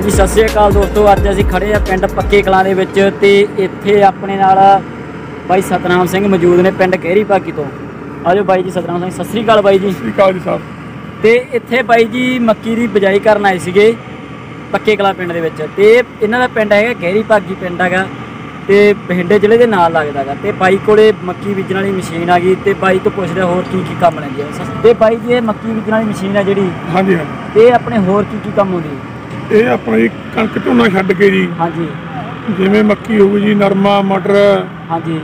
ਹਾਂਜੀ ਸਤਿ ਸ਼੍ਰੀ ਅਕਾਲ ਦੋਸਤੋ ਅੱਜ ਅਸੀਂ ਖੜੇ ਆ ਪਿੰਡ ਪੱਕੇ ਕਲਾਂ ਦੇ ਵਿੱਚ ਤੇ ਇੱਥੇ ਆਪਣੇ ਨਾਲ ਬਾਈ ਸਤਨਾਮ ਸਿੰਘ ਮੌਜੂਦ ਨੇ ਪਿੰਡ ਗਹਿਰੀ ਭਾਗੀ ਤੋਂ। ਆਜੋ ਬਾਈ ਜੀ ਸਤਨਾਮ ਸਿੰਘ ਸਤਿ ਸ਼੍ਰੀ ਅਕਾਲ ਬਾਈ ਜੀ। ਸਤਿ ਸ਼੍ਰੀ ਅਕਾਲ ਜੀ ਸਾਹਿਬ ਤੇ ਇੱਥੇ ਬਾਈ ਜੀ ਮੱਕੀ ਦੀ ਬਿਜਾਈ ਕਰਨ ਆਏ ਸੀਗੇ ਪੱਕੇ ਕਲਾਂ ਪਿੰਡ ਦੇ ਵਿੱਚ। ਤੇ ਇਹਨਾਂ ਦਾ ਪਿੰਡ ਹੈਗਾ ਗਹਿਰੀ ਭਾਗੀ ਪਿੰਡ ਹੈਗਾ ਤੇ ਬਠਿੰਡੇ ਜ਼ਿਲ੍ਹੇ ਦੇ ਨਾਲ ਲੱਗਦਾਗਾ ਤੇ ਬਾਈ ਕੋਲੇ ਮੱਕੀ ਬੀਜਣ ਵਾਲੀ ਮਸ਼ੀਨ ਆ ਗਈ ਤੇ ਬਾਈ ਤੋਂ ਪੁੱਛਦੇ ਹੋਰ ਕੀ ਕੀ ਕੰਮ ਲੈਂਦੇ ਆ। ਤੇ ਬਾਈ ਜੀ ਇਹ ਮੱਕੀ ਬੀਜਣ ਵਾਲੀ ਮਸ਼ੀਨ ਆ ਜਿਹੜੀ ਹਾਂਜੀ ਹਾਂਜੀ। ਤੇ ਆਪਣੇ ਹੋਰ ਕੀ ਕੀ ਕੰਮ ਆਉਂਦੀ ਇਹ ਆਪਣਾ ਜੀ ਕਣਕ ਝੋਨਾ ਛੱਡ ਕੇ ਜੀ। ਹਾਂਜੀ। ਜਿਵੇਂ ਮੱਕੀ ਹੋ ਗਈ ਜੀ ਨਰਮਾ ਮਟਰ ਹਾਂਜੀ।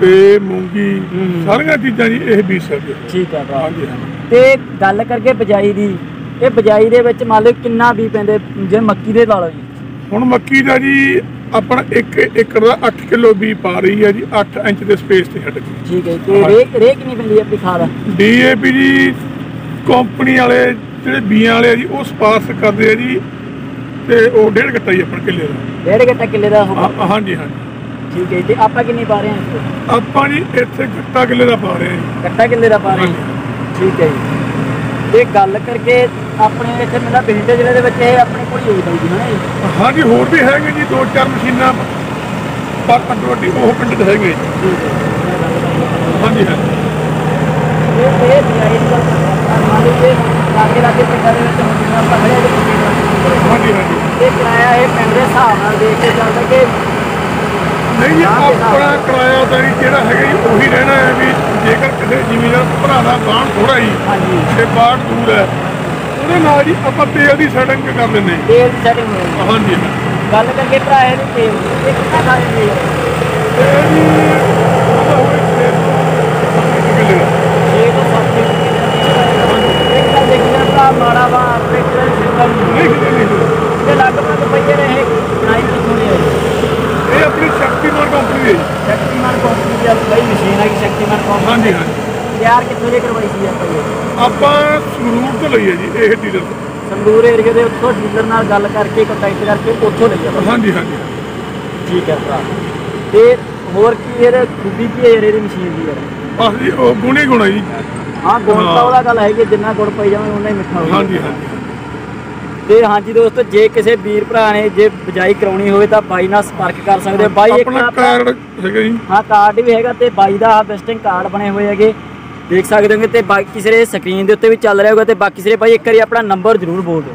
ਤੇ ਮੂੰਗੀ ਹੂੰ। ਸਾਰੀਆਂ ਚੀਜ਼ਾਂ ਜੀ ਇਹ ਬੀਜ ਸਕਦੇ ਹੋ। ਠੀਕ ਹੈ ਭਰਾ। ਹਾਂਜੀ ਹਾਂਜੀ। ਤੇ ਗੱਲ ਕਰਕੇ ਬਜਾਈ ਦੀ। ਇਹ ਬਜਾਈ ਦੇ ਵਿੱਚ ਮੰਨ ਲਓ ਕਿੰਨਾ ਵੀ ਪੈਂਦੇ ਜੇ ਮੱਕੀ ਦੇ ਲਾ ਲਓ ਜੀ। ਹੁਣ ਮੱਕੀ ਦਾ ਜੀ ਆਪਣਾ 1 ਏਕੜ ਦਾ 8 ਕਿਲੋ ਬੀ ਪਾ ਰਹੀ ਹੈ ਜੀ 8 ਇੰਚ ਦੇ ਸਪੇਸ ਤੇ ਛੱਡ ਕੇ। ਠੀਕ ਹੈ ਤੇ ਰੇ ਰੇ ਕਿੰਨੀ ਪੈਂਦੀ ਹੈ ਆਪਣੀ ਖਾਦ? ਡੀਏਪੀ ਜੀ ਕੰਪਨੀ ਵਾਲੇ ਜਿਹੜੇ ਬੀਆਂ ਵਾਲੇ ਆ ਜੀ ਉਹ ਸਪਾਰਸ ਕਰਦੇ ਆ ਜੀ ਤੇ ਉਹ ਡੇਢ ਗੱਟਾ ਹੀ ਆਪਣਾ ਕਿੱਲੇ ਦਾ। ਡੇਢ ਘੰਟਾ ਕਿੱਲੇ ਦਾ ਹੋਊਗਾ? ਹਾਂ- ਹਾਂਜੀ ਹਾਂਜੀ। ਠੀਕ ਹੈ ਜੀ। ਤੇ ਆਪਾਂ ਕਿੰਨੀ ਪਾ ਰਹੇ ਹਾਂ ਇਸ ਵਿੱਚ? ਆਪਾਂ ਜੀ ਇੱਥੇ ਗੱਟਾ ਕਿੱਲੇ ਦਾ ਪਾ ਰਹੇ ਹਾਂ ਜੀ। ਕੱਟਾ ਕਿੱਲੇ ਦਾ ਪਾ ਰਹੇ ਹਾਂ? ਠੀਕ ਹੈ ਜੀ। ਤੇ ਗੱਲ ਕਰਕੇ ਆਪਣੇ ਇੱਥੇ ਮੇਰਾ ਬਠਿੰਡੇ ਜ਼ਿਲ੍ਹੇ ਦੇ ਵਿੱਚ ਇਹ ਆਪਣੇ ਕੋਲ ਹੀ ਹੋਈ ਬਾਈ ਜੀ ਹਨਾ ਜੀ? ਹਾਂਜੀ ਹੋਰ ਵੀ ਹੈਗੇ ਜੀ ਦੋ ਚਾਰ ਮਸ਼ੀਨਾਂ ਪਰ ਕੰਟਰੋਟੀ ਉਹ ਪਿੰਡ ਦੇ ਹੈਗੇ ਜੀ। ਠੀਕ ਹੈ ਹਾਂਜੀ ਹਾਂਜੀ। ਇਹ ਇਹ ਦੀ ਕਰਦੇ ਹਾਂ। ਮੰਨ ਲਓ ਕਿ ਲਾਗੇ ਲਾਗੇ ਪਿੰਡਾਂ ਦੇ ਵਿੱਚ ਮਸ਼ੀਨਾਂ ਆਪਾਂ ਖੜੇ ਹਾਂ ਹਾਂਜੀ ਹਾਂਜੀ। ਇਹ ਕਿਰਾਇਆ ਇਹ ਪਿੰਡ ਦੇ ਹਿਸਾਬ ਨਾਲ ਦੇਖ ਕੇ ਚੱਲਦਾ ਕਿ ਨਹੀਂ ਜੀ ਆਪਣਾ ਕਿਰਾਇਆਦਾਰੀ ਜਿਹੜਾ ਹੈਗਾ ਜੀ ਉਹੀ ਰਹਿਣਾ ਹੈ ਵੀ ਜੇਕਰ ਕਿਸੇ ਜ਼ਿਮੀਂਦਾਰ ਭਰਾ ਦਾ ਬਾਣ ਥੋੜਾ ਹੀ ਹਾਂਜੀ। ਤੇ ਬਾੜ ਦੂਰ ਹੈ ਉਹਦੇ ਨਾਲ ਜੀ ਆਪਾਂ ਤੇਲ ਦੀ ਸੈਟਿੰਗ ਕਰ ਲੈਂਦੇ ਹਾਂ। ਤੇਲ ਸੈਟਿੰਗ ਹੋਈ ਹਾਂਜੀ। ਗੱਲ ਕਰਕੇ ਭਰਾ ਇਹ ਵੀ ਤੇਲ। ਇਹ ਕਿੰਨਾ ਖਾ ਲੈਂਦੀ ਹੈ? ਤੇ ਜੀ ਉਹਦਾ ਹੋਵੇ ਛੇ ਕਿੱਲੇ ਦਾ। ਇਹ ਤਾਂ ਸਭ ਤੋਂ ਇੱਕ ਤਾਂ ਦੇਖਿਆ ਭਰਾ ਮਾੜਾ ਵਾ ਟਰੈਕਟਰ ਸਿਸਟਮ ਨਹੀਂ ਕਿਤੇ ਨਹੀਂ ਤੇ ਲਗਭਗ ਪਈਏ ਨੇ ਇਹ ਬਣਾਈ ਕਿੱਥੋਂ ਦੀ ਹੈ ਇਹ ਆਪਣੀ ਸ਼ਕਤੀਮਾਨ ਕੰਪਨੀ ਦੀ ਹੈ ਜੀ। ਸ਼ਕਤੀਮਾਨ ਕੰਪਨੀ ਦੀ ਬਈ ਮਸ਼ੀਨ ਹੈ ਕਿ ਸ਼ਕਤੀਮਾਨ ਕੰਪਨੀ ਹਾਂਜੀ ਹਾਂਜੀ। ਤਿਆਰ ਕਿੱਥੋਂ ਦੀ ਕਰਵਾਈ ਸੀ ਆਪਾਂ ਇਹ ਆਪਾਂ ਸੰਗਰੂਰ ਤੋਂ ਲਈ ਹੈ ਜੀ ਇਹ ਡੀਲਰ ਤੋਂ। ਸੰਗਰੂਰ ਏਰੀਆ ਦੇ ਉੱਥੋਂ ਡੀਲਰ ਨਾਲ ਗੱਲ ਕਰਕੇ ਕੰਟੈਕਟ ਕਰਕੇ ਉੱਥੋਂ ਲਈ ਆਪਾਂ। ਹਾਂਜੀ ਹਾਂਜੀ। ਠੀਕ ਹੈ ਭਰਾ। ਤੇ ਹੋਰ ਕੀ ਇਹਦੇ ਖੂਬੀ ਕੀ ਯਾਰ ਇਹਦੀ ਮਸ਼ੀਨ ਦੀ ਯਾਰ? ਬਸ ਜੀ ਉਹ ਗੁਣੇ ਗੁਣਾ ਜੀ। ਹਾਂ ਗੁੜ ਤਾਂ। ਉਹਦਾ ਗੱਲ ਹੈ ਕਿ ਜਿੰਨਾ ਗੁੜ ਪਈ ਜਾਵੇ ਉਨਾ ਹੀ ਮਿੱਠਾ ਹੋਊਗਾ। ਹਾਂਜੀ ਹਾਂਜੀ। ਤੇ ਹਾਂਜੀ ਦੋਸਤੋ ਜੇ ਕਿਸੇ ਵੀਰ ਭਰਾ ਨੇ ਜੇ ਬਜਾਈ ਕਰਾਉਣੀ ਹੋਵੇ ਤਾਂ ਬਾਈ ਨਾਲ ਸੰਪਰਕ ਕਰ ਸਕਦੇ ਹੋ। ਬਾਈ ਇੱਕ ਆਪਣਾ ਕਾਰਡ ਹੈਗਾ ਜੀ। ਹਾਂ ਕਾਰਡ ਵੀ ਹੈਗਾ ਤੇ ਬਾਈ ਦਾ ਵਿਜ਼ਿਟਿੰਗ ਕਾਰਡ ਬਣੇ ਹੋਏ ਹੈਗੇ। ਦੇਖ ਸਕਦੇ ਹੋਗੇ ਤੇ ਬਾਕੀ ਸਿਰੇ ਸਕਰੀਨ ਦੇ ਉੱਤੇ ਵੀ ਚੱਲ ਰਿਹਾ ਹੋਗਾ ਤੇ ਬਾਕੀ ਸਿਰੇ ਬਾਈ ਇੱਕ ਵਾਰੀ ਆਪਣਾ ਨੰਬਰ ਜ਼ਰੂਰ ਬੋਲ ਦਿਓ।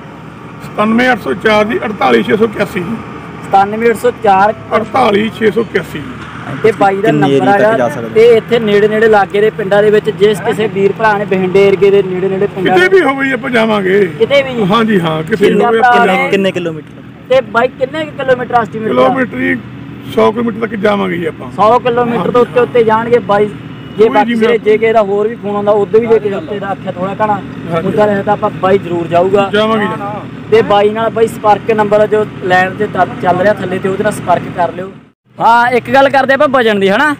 97804 ਜੀ। 48681 ਜੀ 97804 48681 ਤੇ ਬਾਈ ਦਾ ਨੰਬਰ ਹੈਗਾ? ਤੇ ਇੱਥੇ ਨੇੜੇ ਨੇੜੇ ਲਾਗੇ ਦੇ ਪਿੰਡਾਂ ਦੇ ਵਿੱਚ ਜਿਸ ਕਿਸੇ ਵੀਰ ਭਰਾ ਨੇ ਬਹਿੰਡੇ ਏਰੀਏ ਦੇ ਨੇੜੇ ਨੇੜੇ ਪਿੰਡਾਂ ਕਿਤੇ ਵੀ ਹੋਵੇ ਆਪਾਂ ਜਾਵਾਂਗੇ। ਕਿਤੇ ਵੀ ਹਾਂਜੀ ਹਾਂ ਕਿਤੇ ਵੀ ਕਿੰਨਾ ਹੋਵੇ? ਜਾਵਾਂਗੇ। ਕਿੰਨੇ ਕਿਲੋਮੀਟਰ ਤੇ ਬਾਈ ਕਿੰਨੇ ਕੁ ਕਿਲੋਮੀਟਰ ਐਸਟੀਮੇਟ ਕਿਲੋਮੀਟਰ ਜੀ 100 ਕਿਲੋਮੀਟਰ ਤੱਕ ਜਾਵਾਂਗੇ ਜੀ ਆਪਾਂ। 100 ਕਿਲੋਮੀਟਰ ਤੋਂ ਉੱਤੇ ਉੱਤੇ ਜਾਣਗੇ ਬਾਈ। ਜੇ ਬਾਕੀ ਸਿਰੇ ਜੇ ਕਿਸੇ ਦਾ ਹੋਰ ਵੀ ਫੋਨ ਆਉਂਦਾ ਉਦੋਂ ਵੀ ਜੇ ਉੱਤੇ ਦਾ ਆਖਿਆ ਥੋੜਾ ਘਣਾ। ਉਹਦਾ ਰਹਿ ਤਾਂ ਆਪਾਂ ਬਾਈ ਜ਼ਰੂਰ ਜਾਊਗਾ। ਜਾਵਾਂਗੇ ਤੇ ਬਾਈ ਨਾਲ ਬਾਈ ਸੰਪਰਕ ਨੰਬਰ ਜੋ ਲੈਣ ਤੇ ਚੱਲ ਰਿਹਾ ਥੱਲੇ ਤੇ ਉਹਦੇ ਨਾਲ ਸੰਪਰਕ ਕਰ ਲਿਓ। ਹਾਂ ਇੱਕ ਗੱਲ ਕਰਦੇ ਆਪਾਂ ਵਜਨ ਦੀ ਹਨਾ?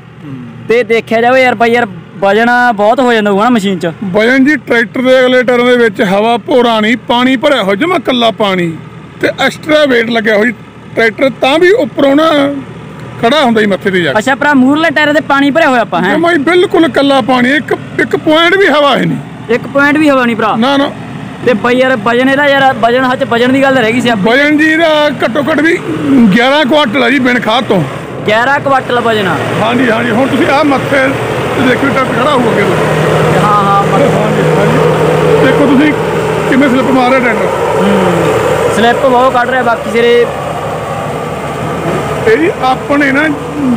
ਤੇ ਦੇਖਿਆ ਜਾਵੇ ਯਾਰ ਬਾਈ ਯਾਰ ਵਜਨ ਬਹੁਤ ਹੋ ਜਾਂਦਾ ਨਾ ਮਸ਼ੀਨ 'ਚ। ਵਜਨ ਜੀ ਟਰੈਕਟਰ ਦੇ ਅਗਲੇ ਟਰਨ ਦੇ ਵਿੱਚ ਹਵਾ ਭੋਰਾ ਨਹੀਂ ਪਾਣੀ ਭਰਿਆ ਹੋ ਜਮਾ ਕੱਲਾ ਪਾਣੀ। ਤੇ ਐਕਸਟਰਾ weight ਲੱਗਿਆ ਹੋਈ ਟਰੈਕਟਰ ਤਾਂ ਵੀ ਉੱਪਰੋਂ ਨਾ ਖੜਾ ਹੁੰਦਾ ਹੀ ਮੱਥੇ ਤੇ ਜਾ ਕੇ। ਅੱਛਾ ਭਰਾ ਮੂਰਲੇ ਟਾਇਰ ਤੇ ਪਾਣੀ ਭਰਿਆ ਹੋਇਆ ਆਪਾਂ ਹੈ? ਜਮਾ ਬਿਲਕੁਲ ਕੱਲਾ ਪਾਣੀ ਇੱਕ ਇੱਕ ਪੁਆਇੰਟ ਵੀ ਹਵਾ ਹੈ ਨਹੀਂ। ਇੱਕ ਪੁਆਇੰਟ ਵੀ ਹਵਾ ਨਹੀਂ ਭਰਾ। ਨਾ ਨਾ। ਤੇ ਬਾਈ ਯਾਰ ਵਜਨ ਇਹਦਾ ਯਾਰ ਵਜਨ ਹੱਥ ਵਜਨ ਦੀ ਗੱਲ ਰਹਿ ਗਈ ਸੀ ਆਪਾਂ ਵਜਨ ਜੀ ਦਾ ਘੱਟੋ ਘੱਟ ਵੀ 11 ਕੁਆਂਟਲ ਹੈ ਜੀ ਬਿਨ ਖਾਦ ਤੋਂ। 11 ਕੁਆਟਲ ਵਜਨ ਆ ਹਾਂਜੀ ਹਾਂਜੀ ਹੁਣ ਤੁਸੀਂ ਆਹ ਮੱਥੇ ਤੇ ਦੇਖੋ ਟਰੱਕ ਖੜਾ ਹੋਊਗਾ ਅੱਗੇ ਤੋਂ। ਹਾਂ ਹਾਂ ਮਤਲਬ ਹਾਂਜੀ ਹਾਂਜੀ। ਦੇਖੋ ਤੁਸੀਂ ਕਿਵੇਂ ਸਲਿੱਪ ਮਾਰ ਰਿਹਾ ਟਰੈਕਟਰ ਸਲਿੱਪ ਬਹੁਤ ਕੱਢ ਰਿਹਾ ਬਾਕੀ ਸਿਰੇ। ਇਹ ਜੀ ਆਪਣੇ ਨਾ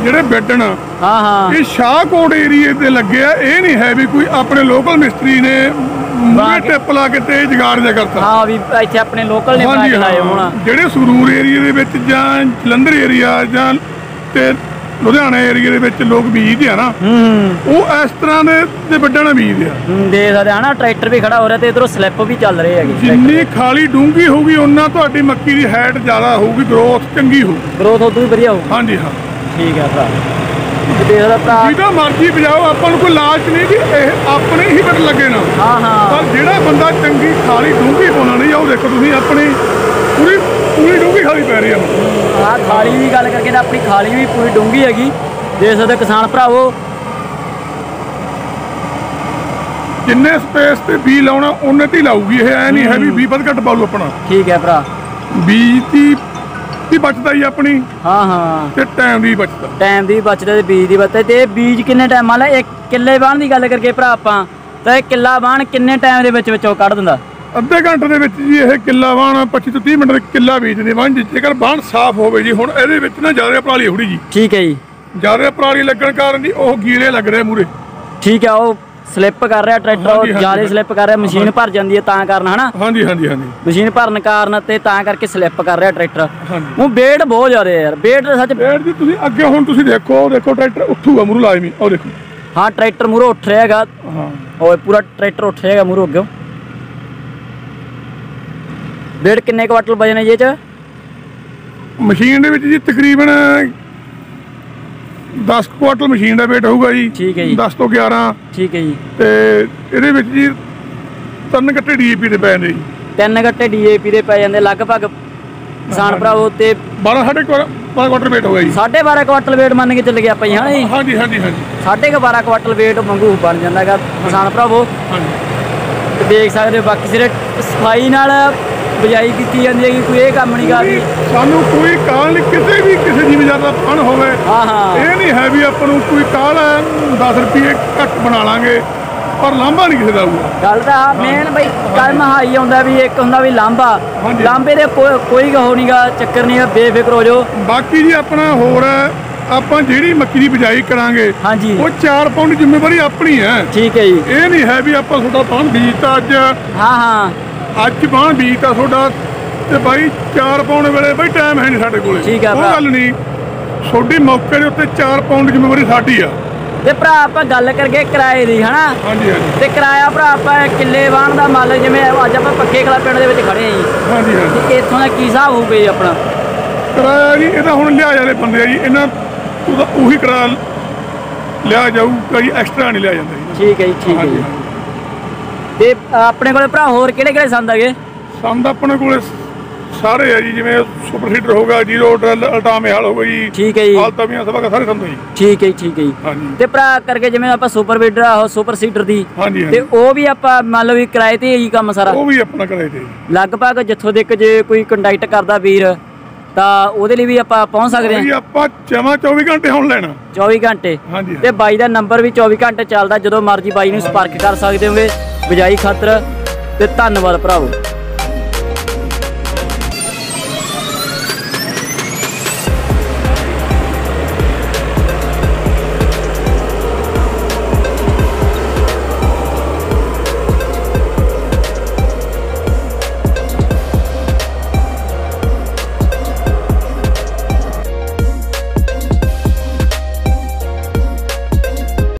ਜਿਹੜੇ ਬੈਡਣ ਆ ਹਾਂ ਹਾਂ। ਇਹ ਸ਼ਾਹਕੋਟ ਏਰੀਏ ਤੇ ਲੱਗਿਆ ਇਹ ਨਹੀਂ ਹੈ ਵੀ ਕੋਈ ਆਪਣੇ ਲੋਕਲ ਮਿਸਤਰੀ ਨੇ ਮੂਹਰੇ ਕੇ- ਟਿੱਪ ਲਾ ਕੇ ਤੇ ਜਗਾੜ ਜਾ ਕਰਤਾ। ਹਾਂ ਵੀ ਇੱਥੇ ਆਪਣੇ ਲੋਕਲ ਨੇ ਬਣਾ ਕੇ ਲਾਏ ਹੋਣਾ। ਜਿਹੜੇ ਸੰਗਰੂਰ ਏਰੀਏ ਦੇ ਵਿੱਚ ਜਾਂ ਜਲੰਧਰ ਏਰੀਆ ਜਾਂ ਤੇ ਲੁਧਿਆਣਾ ਏਰੀਏ ਦੇ ਵਿੱਚ ਲੋਕ ਬੀਜਦੇ ਆ ਨਾ ਹੂੰ ਉਹ ਇਸ ਤਰ੍ਹਾਂ ਦੇ ਦੇ ਵੱਡਾਂ ਨਾਲ ਬੀਜਦੇ ਆ। ਹੂੰ, ਦੇਖ ਸਕਦੇ ਆ ਨਾ ਟਰੈਕਟਰ ਵੀ ਖੜਾ ਹੋ ਰਿਹਾ ਤੇ ਇਧਰੋਂ ਸਲਿੱਪ ਵੀ ਚੱਲ ਰਹੇ ਹੈਗੇ। ਜਿੰਨੀ ਖਾਲੀ ਡੂੰਗੀ ਹੋਊਗੀ ਉਹਨਾਂ ਤੁਹਾਡੀ ਮੱਕੀ ਦੀ ਹਾਈਟ ਜ਼ਿਆਦਾ ਹੋਊਗੀ ਗਰੋਥ ਚੰਗੀ ਹੋਊ ਗਰੋਥ ਉਦੋਂ ਵੀ ਵਧੀਆ ਹੋਊ ਹਾਂਜੀ ਹਾਂ। ਠੀਕ ਹੈ ਭਰਾ। ਤੇ ਜਿਹਦਾ ਮਰਜ਼ੀ ਬਜਾਓ ਆਪਾਂ ਨੂੰ ਕੋਈ ਲਾਲਚ ਨਹੀਂ ਵੀ ਇਹ ਆਪਣੇ ਹੀ ਬਟ ਲੱਗੇ ਨਾ। ਹਾਂ ਹਾਂ। ਪਰ ਜਿਹੜਾ ਬੰਦਾ ਚੰਗੀ ਖਾਲੀ ਡੂੰਗੀ ਪਾਉਣਾ ਨਹੀਂ ਆਓ ਦੇਖੋ ਤੁਸੀਂ ਆਪਣੀ ਪੂਰੀ ਪੂਰੀ ਡੂੰਗੀ ਖਾਲੀ ਪੈ ਰਹੀ ਆ। ਆਹ ਖਾਲੀ ਦੀ ਗੱਲ ਕਰਕੇ ਤਾਂ ਆਪਣੀ ਖਾਲੀ ਵੀ ਪੂਰੀ ਡੂੰਗੀ ਹੈਗੀ। ਦੇਖ ਸਕਦੇ ਹੋ ਕਿਸਾਨ ਭਰਾਵੋ। ਜਿੰਨੇ ਸਪੇਸ ਤੇ ਬੀ ਲਾਉਣਾ ਉਹਨੇ ਤੇ ਹੀ ਲਾਊਗੀ। ਇਹ ਐ ਨਹੀਂ ਹੈ ਵੀ ਬੀ ਵੱਧ ਘੱਟ ਪਾਲੂ ਆਪਣਾ। ਠੀਕ ਹੈ ਭਰਾ। ਬੀਜ ਦੀ ਵੀ ਬਚਦਾ ਜੀ ਆਪਣੀ। ਹਾਂ ਹਾਂ। ਤੇ ਟਾਈਮ ਦੀ ਬਚਦਾ। ਟਾਈਮ ਦੀ ਬਚਤ ਤੇ ਬੀਜ ਦੀ ਬਚਤ ਤੇ ਇਹ ਬੀਜ ਕਿੰਨੇ ਟਾਈਮ ਮੰਨ ਲਾ ਇੱਕ ਕਿੱਲੇ ਬਾਣ ਦੀ ਗੱਲ ਕਰਕੇ ਭਰਾ ਆਪਾਂ। ਤਾਂ ਇਹ ਕਿੱਲਾ ਬਾਣ ਕਿੰਨੇ ਟਾਈਮ ਦੇ ਵਿੱਚ ਵਿੱਚੋਂ ਕੱਢ ਦਿੰਦਾ? ਅੱਧੇ ਘੰਟੇ ਦੇ ਵਿੱਚ ਜੀ ਇਹ ਕਿੱਲਾ ਵਾਣ 25 ਤੋਂ 30 ਮਿੰਟ ਦੇ ਕਿੱਲਾ ਬੀਜਦੇ ਵਾਣ ਜੇਕਰ ਬਾਣ ਸਾਫ਼ ਹੋਵੇ ਜੀ ਹੁਣ ਇਹਦੇ ਵਿੱਚ ਨਾ ਜ਼ਿਆਦਾ ਪਰਾਲੀ ਥੋੜੀ ਜੀ। ਠੀਕ ਹੈ ਜੀ। ਜ਼ਿਆਦਾ ਪਰਾਲੀ ਲੱਗਣ ਕਾਰਨ ਜੀ ਉਹ ਗੀਰੇ ਲੱਗ ਰਹੇ ਮੂਰੇ। ਠੀਕ ਹੈ ਉਹ ਸਲਿੱਪ ਕਰ ਰਿਹਾ ਟਰੈਕਟਰ ਹਾਂਜੀ। ਸਲਿੱਪ ਕਰ ਰਿਹਾ ਮਸ਼ੀਨ ਭਰ ਜਾਂਦੀ ਹੈ ਤਾਂ ਕਾਰਨ ਹਨਾ? ਹਾਂਜੀ ਹਾਂਜੀ ਹਾਂਜੀ। ਮਸ਼ੀਨ ਭਰਨ ਕਾਰਨ ਤੇ ਤਾਂ ਕਰਕੇ ਸਲਿੱਪ ਕਰ ਰਿਹਾ ਟਰੈਕਟਰ। ਉਹ ਵੇਟ ਬਹੁਤ ਜ਼ਿਆਦਾ ਯਾਰ ਵੇਟ ਸੱਚ ਫੇਰ ਜੀ ਤੁਸੀਂ ਅੱਗੇ ਹੁਣ ਤੁਸੀਂ ਦੇਖੋ ਦੇਖੋ ਟਰੈਕਟਰ ਉੱਠੂਗਾ ਮੂਰੂ ਲਾਜ਼ਮੀ ਉਹ ਦੇਖੋ। ਹਾਂ ਟਰੈਕਟਰ ਮੂਰੋਂ ਉੱਠ ਰਿਹਾ ਹੈਗਾ। ਹਾਂ। ਓਏ ਪੂਰਾ ਟਰੈਕਟਰ ਉੱਠ ਰਿਹਾ ਹੈਗਾ ਮੂਰੋਂ ਅੱਗੇ ਵੇਟ ਕਿੰਨੇ ਕੁਆਟਲ ਵਜਨ ਹੈ ਜੀ ਇਹ ਚ? ਮਸ਼ੀਨ ਦੇ ਵਿੱਚ ਜੀ ਤਕਰੀਬਨ 10 ਕੁਆਟਲ ਮਸ਼ੀਨ ਦਾ weight ਹੋਊਗਾ ਜੀ। ਠੀਕ ਹੈ ਜੀ। 10 ਤੋਂ 11 ਠੀਕ ਹੈ ਜੀ। ਤੇ ਇਹਦੇ ਵਿੱਚ ਜੀ ਤਿੰਨ ਗੱਟੇ ਡੀਏਪੀ ਦੇ ਪਏ ਨੇ ਜੀ। ਤਿੰਨ ਗੱਟੇ ਡੀਏਪੀ ਦੇ ਪੈ ਜਾਂਦੇ ਲਗਭਗ ਕਿਸਾਨ ਭਰਾਵੋ ਤੇ 12 ਸਾਢੇ 12 ਕੁਆਟਰ weight ਹੋਊਗਾ ਜੀ। 12.5 ਕੁਆਟਲ ਵੇਟ ਮੰਨ ਕੇ ਚੱਲ ਗਿਆ ਆਪਾਂ ਜੀ ਹਾਂ ਜੀ? ਹਾਂਜੀ ਹਾਂਜੀ ਹਾਂਜੀ। ਸਾਢੇ ਕੁ 12 ਕੁਆਟਲ ਵੇਟ ਮੰਗੂ ਬਣ ਜਾਂਦਾ ਹੈਗਾ ਕਿਸਾਨ ਭਰਾਵੋ। ਹਾਂਜੀ। ਤੇ ਦੇਖ ਸਕਦੇ ਹੋ ਬਾਕੀ ਸਿਰੇ ਸਫ਼ਾਈ ਨਾਲ ਬਜਾਈ ਕੀਤੀ ਜਾਂਦੀ ਹੈਗੀ ਕੋਈ ਇਹ ਕੰਮ ਨਹੀਂ ਕਰਦੀ ਸਾਨੂੰ ਕੋਈ ਕਾਲ ਕਿਸੇ ਵੀ ਕਿਸੇ ਜ਼ਿਮੀਦਾਰ ਦਾ ਫਣ ਹੋਵੇ ਹਾਂ ਹਾਂ। ਇਹ ਨਹੀਂ ਹੈ ਵੀ ਆਪਾਂ ਨੂੰ ਕੋਈ ਕਾਲ 10 ਰੁਪਏ ਘੱਟ ਬਣਾ ਲਾਂਗੇ ਪਰ ਲਾਂਭਾ ਨਹੀਂ ਕਿਸੇ ਦਾ ਆਊਗਾ ਗੱਲ ਤਾਂ ਮੇਨ ਬਈ ਕੰਮ ਹਾਈ ਆਉਂਦਾ ਵੀ ਇੱਕ ਹੁੰਦਾ ਵੀ ਹਾਂਜੀ। ਲਾਂਬੇ ਦੇ ਕੋਈ ਕਹੋ ਨਹੀਂਗਾ ਚੱਕਰ ਨਹੀਂ ਬੇਫਿਕਰ ਹੋ ਜਾਓ। ਬਾਕੀ ਜੀ ਆਪਣਾ ਹੋਰ ਹੈ ਆਪਾਂ ਜਿਹੜੀ ਮੱਕੀ ਦੀ ਬਿਜਾਈ ਕਰਾਂਗੇ ਹਾਂਜੀ। ਉਹ 4 ਪਾਉਂਡ ਜ਼ਿੰਮੇਵਾਰੀ ਆਪਣੀ ਹੈ। ਠੀਕ ਹੈ ਜੀ। ਇਹ ਨਹੀਂ ਹੈ ਵੀ ਆਪਾਂ ਤੁਹਾਡਾ ਪਾਣ ਬੀਜਤਾ ਅੱਜ। ਹਾਂ ਹਾਂ। ਅੱਜ ਬਾਣ ਬੀਜਤਾ ਤੁਹਾਡਾ ਤੇ ਬਾਈ 4 ਪਾਉਣ ਵੇਲੇ ਬਾਈ ਟਾਈਮ ਹੈ ਨਹੀਂ ਸਾਡੇ ਕੋਲੇ। ਠੀਕ ਉਹ ਭਰਾ। ਗੱਲ ਨਹੀਂ। ਤੁਹਾਡੀ ਮੌਕੇ ਦੇ ਉੱਤੇ 4 ਪਾਉਂਡ ਜ਼ਿੰਮੇਵਾਰੀ ਸਾਡੀ ਆ। ਤੇ ਭਰਾ ਆਪਾਂ ਗੱਲ ਕਰਕੇ ਕਿਰਾਏ ਦੀ ਹਨਾ? ਹਾਂਜੀ ਹਾਂਜੀ। ਤੇ ਕਿਰਾਇਆ ਭਰਾ ਆਪਾਂ ਕਿੱਲੇ ਵਾਹਣ ਦਾ ਮੰਨ ਲਓ ਜਿਵੇਂ ਅੱਜ ਆਪਾਂ ਪੱਕੇ ਕਲਾ ਪਿੰਡ ਦੇ ਵਿੱਚ ਖੜੇ ਆਂ ਜੀ। ਹਾਂਜੀ ਹਾਂਜੀ। ਤੇ ਇੱਥੋਂ ਦਾ ਕੀ ਹਿਸਾਬ ਹੋਊਗਾ ਜੀ ਆਪਣਾ? ਕਿਰਾਇਆ ਜੀ ਇਹਦਾ ਹੁਣ ਲਿਆ ਵਾਲੇ ਬੰਦੇ ਆ ਜੀ। ਇਹਨਾਂ ਉਹਦਾ ਉਹੀ ਕਿਰਾਇਆ ਲਿਆ ਜਾਊਗਾ ਜੀ ਐਕਸਟਰਾ ਨਹੀਂ ਲਿਆ ਜਾਂਦਾ ਜੀ। ਠੀਕ ਹੈ ਜੀ ਠੀਕ ਹੈ ਜੀ। ਤੇ ਆਪਣੇ ਕੋਲੇ ਭਰਾ ਹੋਰ ਕਿਹੜੇ ਕਿਹੜੇ ਸੰਦ ਹੈਗੇ? ਸੰਦ ਆਪਣੇ ਕੋਲੇ ਸਾਰੇ ਆ ਜੀ ਜਿਵੇਂ ਸੁਪਰ ਸੀਡਰ ਹੋਗਾ ਜੀਰੋ ਡਰਲ ਅਲਟਾਮੇ ਹਾਲ ਹੋ ਗਈ ਠੀਕ ਹੈ ਜੀ। ਹਾਲਤਾਵੀਆਂ ਸਭਾ ਸਾਰੇ ਸੰਦ ਜੀ। ਠੀਕ ਹੈ ਜੀ ਠੀਕ ਹੈ ਜੀ। ਤੇ ਭਰਾ ਕਰਕੇ ਜਿਵੇਂ ਆਪਾਂ ਸੁਪਰ ਵੀਡਰ ਆ ਸੁਪਰ ਸੀਡਰ ਦੀ। ਤੇ ਉਹ ਵੀ ਆਪਾਂ ਮੰਨ ਲਓ ਵੀ ਕਿਰਾਏ ਤੇ ਹੀ ਕੰਮ ਸਾਰਾ? ਉਹ ਵੀ ਆਪਣਾ ਕਰਾਏ ਤੇ ਜੀ। ਲਗਭਗ ਜਿੱਥੋਂ ਤੱਕ ਜੇ ਕੋਈ ਕੰਟੈਕਟ ਕਰਦਾ ਵੀਰ ਤਾਂ ਉਹਦੇ ਲਈ ਵੀ ਆਪਾਂ ਪਹੁੰਚ ਸਕਦੇ ਜੀ ਹਾਂ ਆਪਾਂ ਜਮਾ 24 ਘੰਟੇ ਹੁਣ ਲੈਣਾ। 24 ਘੰਟੇ। ਹਾਂਜੀ ਤੇ ਬਾਈ ਦਾ ਨੰਬਰ ਵੀ 24 ਘੰਟੇ ਚੱਲਦਾ ਜਦੋਂ ਮਰਜ਼ੀ ਬਾਈ ਨੂੰ ਸੰਪਰਕ ਕਰ ਸਕਦੇ ਹੋਗੇ। ਬਜਾਈ ਖਾਤਰ ਤੇ ਧੰਨਵਾਦ ਭਰਾਵੋ।